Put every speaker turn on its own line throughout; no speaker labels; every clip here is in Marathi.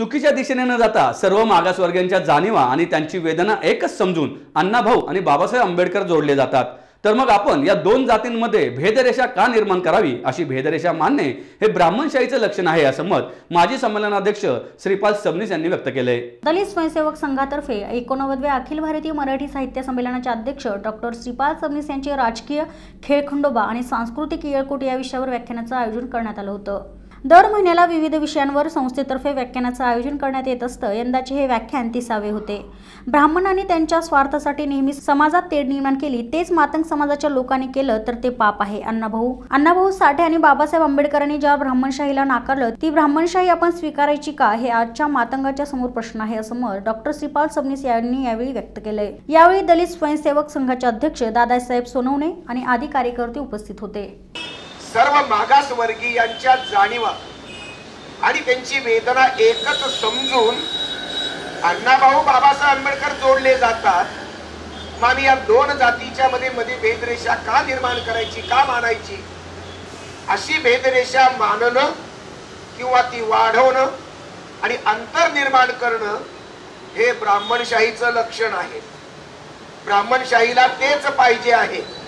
चुकीच्या दिशेने न जाता सर्व मागासवर्गीयांच्या जाणीवा आणि त्यांची वेदना एकच समजून अण्णाभाऊ आणि बाबासाहेब आंबेडकर जोडले जातात. तर मग आपण या दोन जातींमध्ये भेदरेषा का निर्माण करावी अशी भेदरेषा मानणे हे ब्राह्मणशाहीचं लक्षण आहे असं मत माजी संमेलनाध्यक्ष श्रीपाल सबनीस यांनी व्यक्त केलंय.
दलित स्वयंसेवक संघातर्फे एकोणनव्वदव्या अखिल भारतीय मराठी साहित्य संमेलनाचे अध्यक्ष डॉक्टर श्रीपाल सबनीस यांचे राजकीय खेळखंडोबा आणि सांस्कृतिक येळकोट या विषयावर व्याख्यानाचं आयोजन करण्यात आलं होतं. दर महिन्याला विविध विषयांवर संस्थेतर्फे व्याख्यानाचं आयोजन करण्यात येत असतं. यंदाचे हे व्याख्यान तिसावे होते. ब्राह्मणांनी त्यांच्या स्वार्थासाठी नेहमी समाजात तेढ निर्माण केली. तेच मातंग समाजाच्या लोकांनी केलं तर ते पाप आहे. अण्णाभाऊ अण्णाभाऊ साठे आणि बाबासाहेब आंबेडकरांनी ज्या ब्राह्मणशाहीला नाकारलं ती ब्राह्मणशाही आपण स्वीकारायची का? हे आजच्या मातंगाच्या समोर प्रश्न आहे असं मत डॉक्टर श्रीपाल सबनीस यांनी यावेळी व्यक्त केलंय. यावेळी दलित स्वयंसेवक संघाचे अध्यक्ष दादासाहेब सोनवणे आणि आदी कार्यकर्ते उपस्थित होते.
सर्व मागासवर्गीयांच्या जाणीवा आणि त्यांची वेदना एकच समजून अण्णाभाऊ बाबासाहेब आंबेडकर जोडले जातात. मग आम्ही या दोन जातीच्या मध्ये मध्ये भेदरेषा का निर्माण करायची का मानायची? अशी भेदरेषा मानणं किंवा ती वाढवणं आणि अंतर निर्माण करणं हे ब्राह्मणशाहीचं लक्षण आहे. ब्राह्मणशाहीला तेच पाहिजे आहे.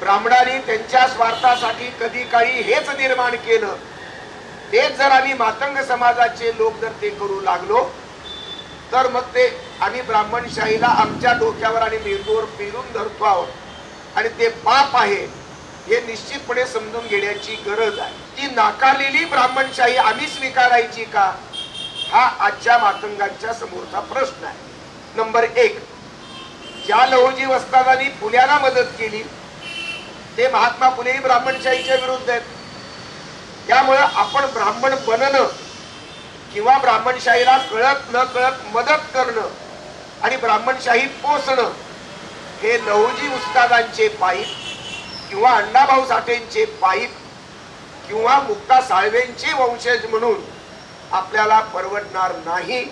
ब्राह्मणांनी त्यांच्या स्वार्थासाठी कधी काळी हेच निर्माण केलं तेच जर आम्ही मातंग समाजाचे लोक जर ते करू लागलो तर मग ते आम्ही ब्राह्मणशाहीला आमच्या डोक्यावर आणि मेंदूवर पेरून धरतो आहोत. आणि ते पाप आहे हे निश्चितपणे समजून घेण्याची गरज आहे. ती नाकारलेली ब्राह्मणशाही आम्ही स्वीकारायची का? हा आजच्या मातंगांच्या समोरचा प्रश्न आहे. नंबर एक ज्या लहुजी वस्तादांनी पुण्याला मदत केली ते महात्मा फुलेही ब्राह्मणशाहीच्या विरुद्ध आहेत. त्यामुळं आपण ब्राह्मण बनणं किंवा ब्राह्मणशाहीला कळत न कळत मदत करणं आणि ब्राह्मणशाही पोसणं हे लहुजी उस्तादांचे पाईप किंवा अण्णाभाऊ साठेंचे पाईप किंवा मुक्ता साळवेंचे वंशज म्हणून आपल्याला परवडणार नाही.